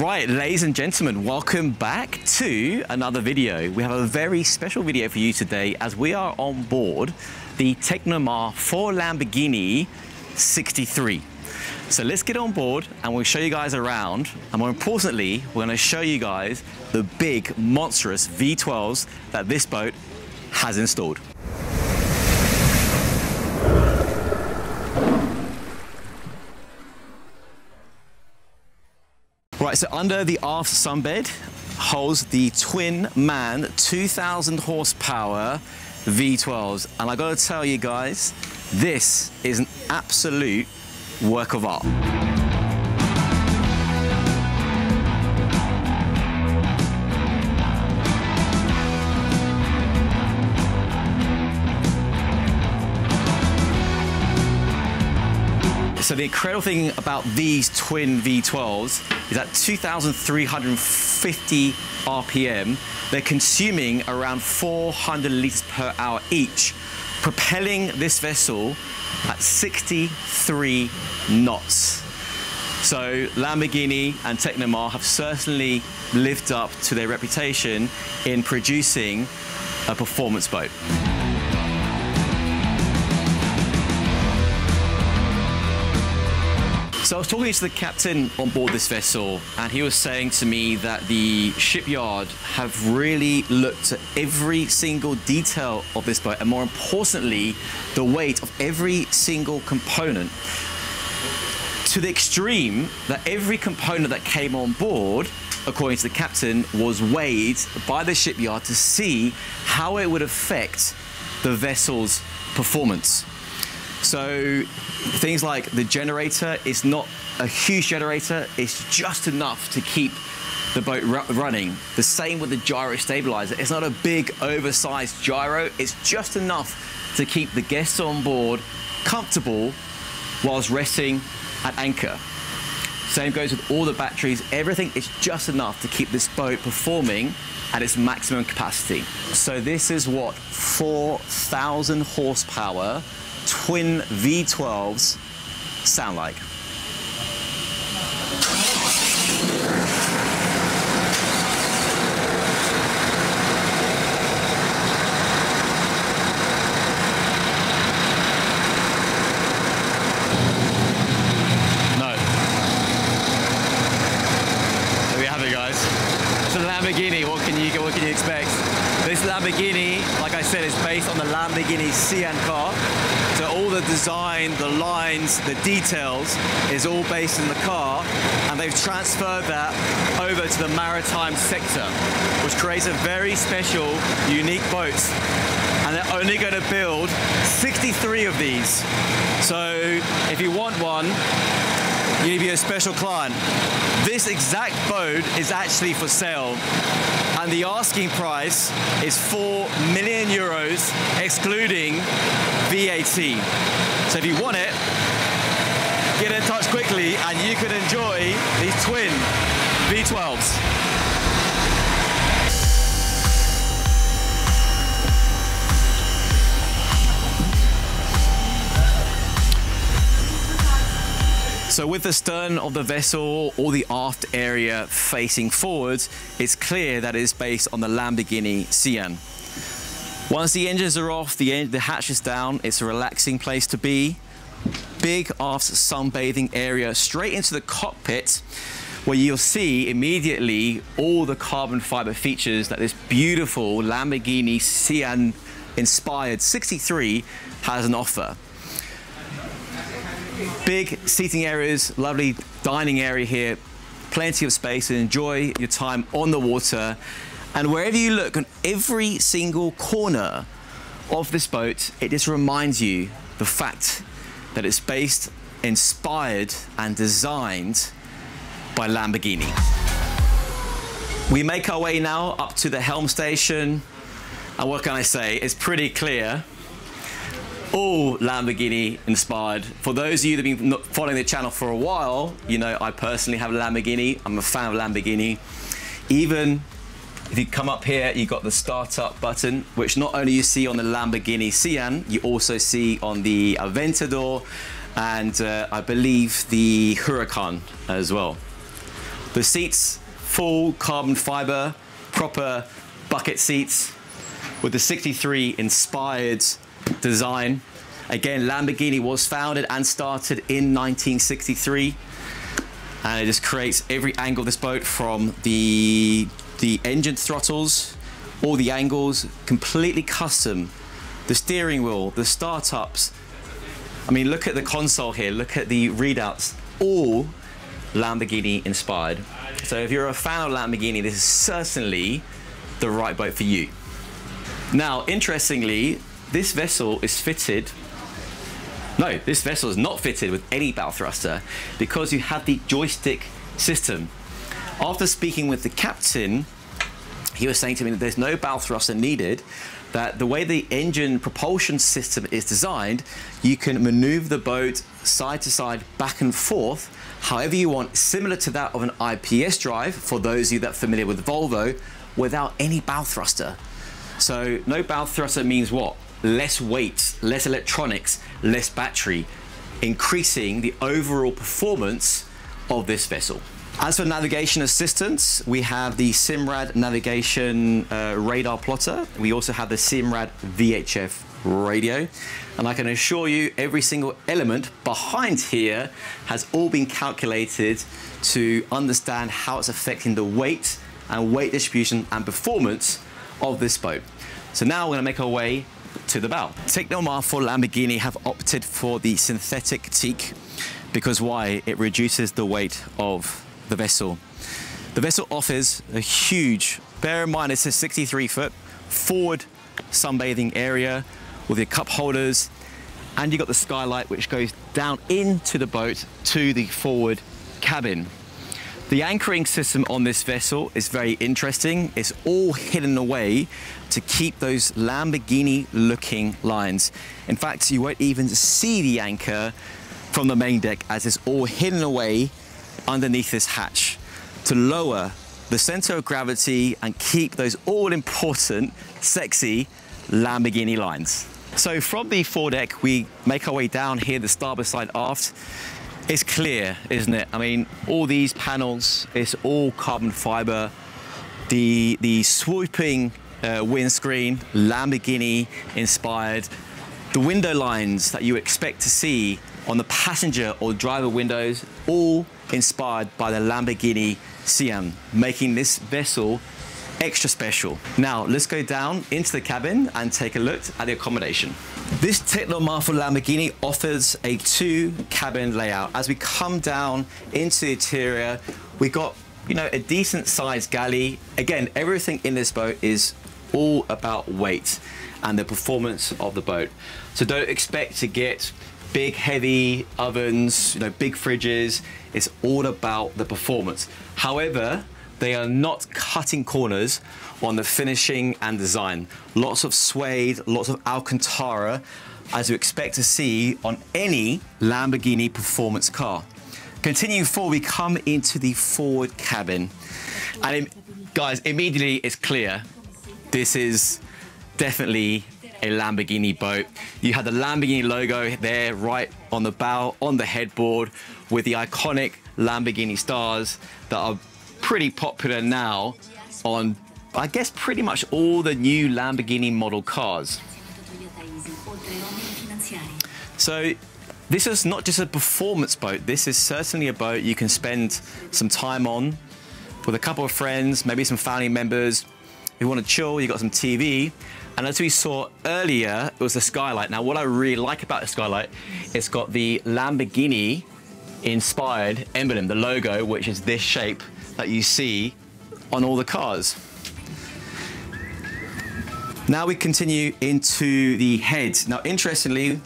Right, ladies and gentlemen, welcome back to another video. We have a very special video for you today as we are on board the Tecnomar for Lamborghini 63. So let's get on board and we'll show you guys around. And more importantly, we're gonna show you guys the big, monstrous V12s that this boat has installed. Right, so under the aft sunbed holds the twin MAN 2000 horsepower V12s. And I gotta tell you guys, this is an absolute work of art. So the incredible thing about these twin V12s is at 2,350 RPM, they're consuming around 400 liters per hour each, propelling this vessel at 63 knots. So Lamborghini and Tecnomar have certainly lived up to their reputation in producing a performance boat. So I was talking to the captain on board this vessel, and he was saying to me that the shipyard have really looked at every single detail of this boat, and more importantly, the weight of every single component to the extreme that every component that came on board, according to the captain, was weighed by the shipyard to see how it would affect the vessel's performance. So things like the generator is not a huge generator, it's just enough to keep the boat running. The same with the gyro stabilizer. It's not a big oversized gyro, it's just enough to keep the guests on board comfortable whilst resting at anchor. Same goes with all the batteries. Everything is just enough to keep this boat performing at its maximum capacity. So this is what 4,000 horsepower twin V12s sound like. Lamborghini. What can you what can you expect? This Lamborghini, like I said, is based on the Lamborghini Sian car. So all the design, the lines, the details is all based in the car, and they've transferred that over to the maritime sector, which creates a very special, unique boat. And they're only going to build 63 of these. So if you want one, you be a special client. This exact boat is actually for sale and the asking price is 4 million euros excluding VAT. So if you want it, get in touch quickly So with the stern of the vessel or the aft area facing forwards, it's clear that it is based on the Lamborghini Sian. Once the engines are off, the, the hatch is down, it's a relaxing place to be. Big aft sunbathing area straight into the cockpit where you'll see immediately all the carbon fiber features that this beautiful Lamborghini Sian inspired 63 has an offer. Big seating areas, lovely dining area here, plenty of space to enjoy your time on the water. And wherever you look, on every single corner of this boat, it just reminds you the fact that it's based, inspired, and designed by Lamborghini. We make our way now up to the helm station. And what can I say? It's pretty clear all Lamborghini inspired. For those of you that have been following the channel for a while, you know I personally have a Lamborghini. I'm a fan of Lamborghini. Even if you come up here, you've got the startup button, which not only you see on the Lamborghini Sian, you also see on the Aventador and uh, I believe the Huracan as well. The seats, full carbon fiber, proper bucket seats with the 63 inspired design. Again, Lamborghini was founded and started in 1963. And it just creates every angle of this boat from the, the engine throttles, all the angles, completely custom. The steering wheel, the startups. I mean, look at the console here, look at the readouts, all Lamborghini inspired. So if you're a fan of Lamborghini, this is certainly the right boat for you. Now, interestingly, this vessel is fitted no, this vessel is not fitted with any bow thruster because you have the joystick system. After speaking with the captain, he was saying to me that there's no bow thruster needed, that the way the engine propulsion system is designed, you can maneuver the boat side to side, back and forth, however you want, similar to that of an IPS drive, for those of you that are familiar with Volvo, without any bow thruster. So no bow thruster means what? Less weight, less electronics, less battery, increasing the overall performance of this vessel. As for navigation assistance, we have the Simrad navigation uh, radar plotter. We also have the Simrad VHF radio. And I can assure you every single element behind here has all been calculated to understand how it's affecting the weight and weight distribution and performance of this boat. So now we're gonna make our way to the bow. Tecnomar for Lamborghini have opted for the synthetic teak because why? It reduces the weight of the vessel. The vessel offers a huge, bear in mind it's a 63 foot forward sunbathing area with your cup holders and you've got the skylight which goes down into the boat to the forward cabin. The anchoring system on this vessel is very interesting. It's all hidden away to keep those Lamborghini looking lines. In fact, you won't even see the anchor from the main deck as it's all hidden away underneath this hatch to lower the center of gravity and keep those all important, sexy Lamborghini lines. So from the foredeck, we make our way down here, the starboard side aft. It's clear, isn't it? I mean, all these panels, it's all carbon fiber. The, the swooping uh, windscreen, Lamborghini inspired. The window lines that you expect to see on the passenger or driver windows, all inspired by the Lamborghini Sian, making this vessel extra special. Now, let's go down into the cabin and take a look at the accommodation. This Tecnomar for Lamborghini offers a two cabin layout. As we come down into the interior, we got, you know, a decent sized galley. Again, everything in this boat is all about weight and the performance of the boat. So don't expect to get big heavy ovens, you know, big fridges. It's all about the performance. However, they are not cutting corners on the finishing and design. Lots of suede, lots of Alcantara, as you expect to see on any Lamborghini performance car. Continuing forward, we come into the forward cabin. And guys, immediately it's clear this is definitely a Lamborghini boat. You have the Lamborghini logo there right on the bow, on the headboard, with the iconic Lamborghini stars that are pretty popular now on, I guess, pretty much all the new Lamborghini model cars. So this is not just a performance boat. This is certainly a boat you can spend some time on with a couple of friends, maybe some family members. If you want to chill, You've got some TV, and as we saw earlier, it was the skylight. Now, what I really like about the skylight, it's got the Lamborghini inspired emblem, the logo, which is this shape that you see on all the cars. Now we continue into the head. Now, interestingly,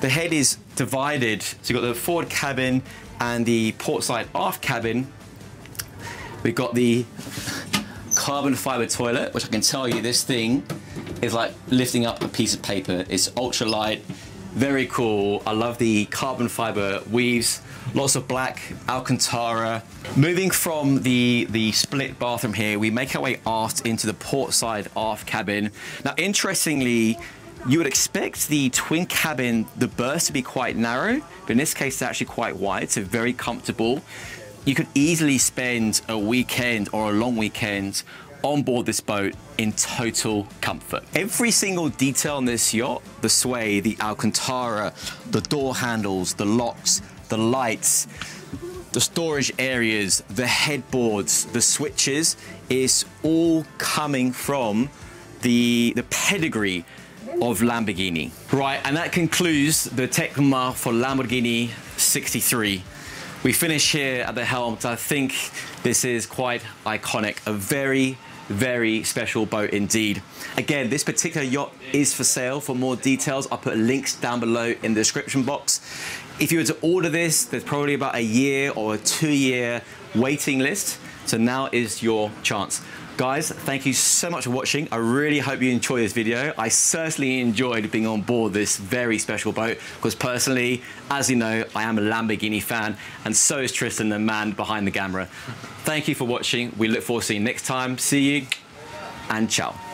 the head is divided. So you've got the forward cabin and the port side aft cabin. We've got the carbon fiber toilet, which I can tell you this thing is like lifting up a piece of paper. It's ultra light, very cool. I love the carbon fiber weaves, lots of black Alcantara. Moving from the, the split bathroom here, we make our way aft into the port side aft cabin. Now, interestingly, you would expect the twin cabin, the berth to be quite narrow, but in this case, it's actually quite wide, so very comfortable. you could easily spend a weekend or a long weekend on board this boat in total comfort. Every single detail on this yacht, the sway, the Alcantara, the door handles, the locks, the lights, the storage areas, the headboards, the switches, is all coming from the, the pedigree of Lamborghini. Right, and that concludes the Tecma for Lamborghini 63. We finish here at the helm. I think this is quite iconic. A very, very special boat indeed. Again, this particular yacht is for sale. For more details, I'll put links down below in the description box. If you were to order this, there's probably about a year or a two year waiting list. So now is your chance. Guys, thank you so much for watching. I really hope you enjoyed this video. I certainly enjoyed being on board this very special boat because personally, as you know, I am a Lamborghini fan and so is Tristan, the man behind the camera. Thank you for watching. We look forward to seeing you next time. See you and ciao.